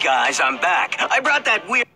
guys, I'm back. I brought that weird...